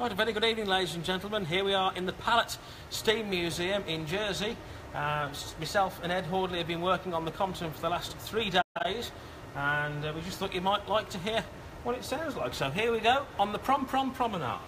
Right, a very good evening, ladies and gentlemen. Here we are in the Pallot Steam Museum in Jersey. Uh, myself and Ed Hordley have been working on the Compton for the last three days, and uh, we just thought you might like to hear what it sounds like. So here we go on the Prom Prom Promenade.